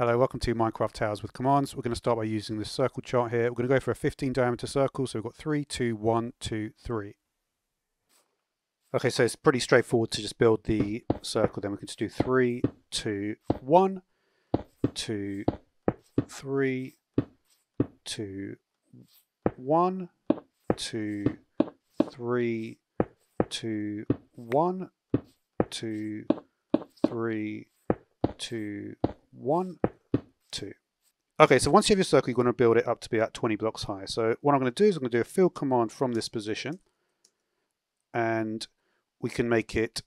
Hello, welcome to Minecraft Towers with Commands. We're going to start by using this circle chart here. We're going to go for a 15 diameter circle. So we've got 3, 2, 1, 2, 3. Okay, so it's pretty straightforward to just build the circle. Then we can just do 3, 2, 1, 2, 3, 2, 1, 2, 3, 2, 1, 2, 3, 2, 1, 2. Okay, so once you have your circle, you're going to build it up to be at 20 blocks high. So what I'm going to do is I'm going to do a fill command from this position. And we can make it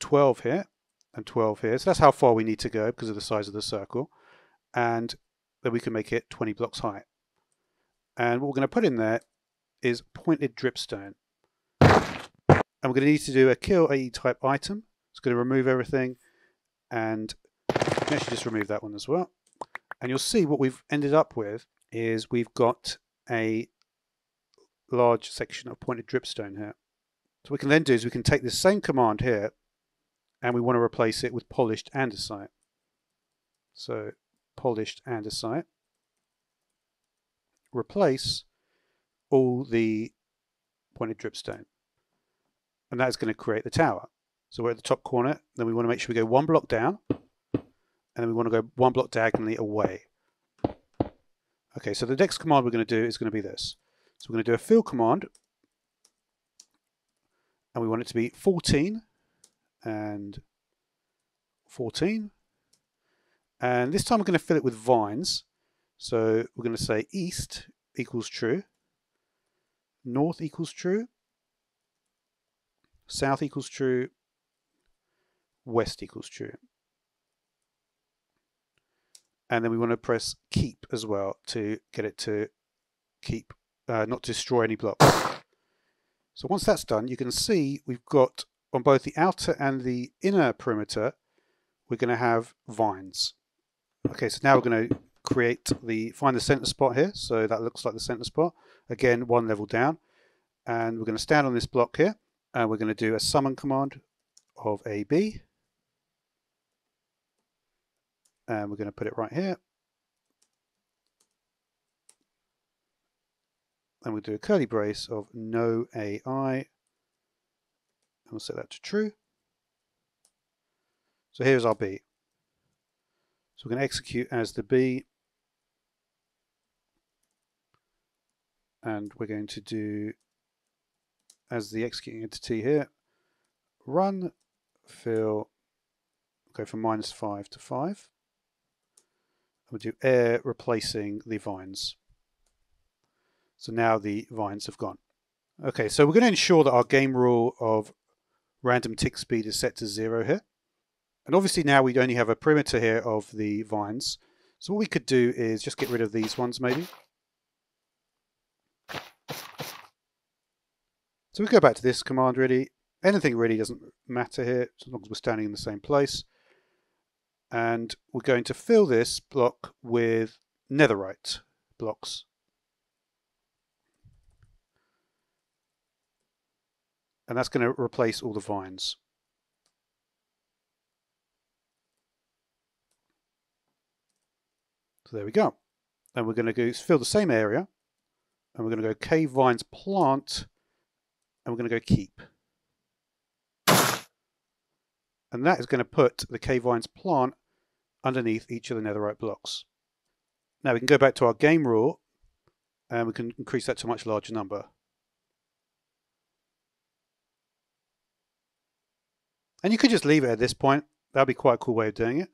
12 here and 12 here. So that's how far we need to go because of the size of the circle. And then we can make it 20 blocks high. And what we're going to put in there is pointed dripstone. And we're going to need to do a kill AE type item. It's going to remove everything. And actually just remove that one as well. And you'll see what we've ended up with is we've got a large section of pointed dripstone here. So what we can then do is we can take this same command here and we want to replace it with polished andesite. So polished andesite. Replace all the pointed dripstone. And that is going to create the tower. So we're at the top corner, then we want to make sure we go one block down, and then we want to go one block diagonally away. Okay, so the next command we're going to do is going to be this. So we're going to do a fill command, and we want it to be 14 and 14. And this time we're going to fill it with vines. So we're going to say east equals true, north equals true, south equals true, west equals true. And then we want to press keep as well to get it to keep, uh, not destroy any blocks. So once that's done, you can see we've got on both the outer and the inner perimeter, we're going to have vines. Okay, so now we're going to create the, find the center spot here. So that looks like the center spot. Again, one level down. And we're going to stand on this block here. And we're going to do a summon command of a bee. And we're going to put it right here. And we'll do a curly brace of no AI, and we'll set that to true. So here's our bee. So we're going to execute as the bee, and we're going to do as the executing entity here, run fill, go from minus 5 to 5. We'll do air replacing the vines. So now the vines have gone. Okay, so we're going to ensure that our game rule of random tick speed is set to zero here. And obviously now we only have a perimeter here of the vines. So what we could do is just get rid of these ones maybe. So we go back to this command really. Anything really doesn't matter here as long as we're standing in the same place and we're going to fill this block with netherite blocks. And that's going to replace all the vines. So there we go. And we're going to go fill the same area. And we're going to go cave vines plant. And we're going to go keep and that is going to put the cave vines plant underneath each of the netherite blocks. Now we can go back to our game rule and we can increase that to a much larger number. And you could just leave it at this point. That'd be quite a cool way of doing it.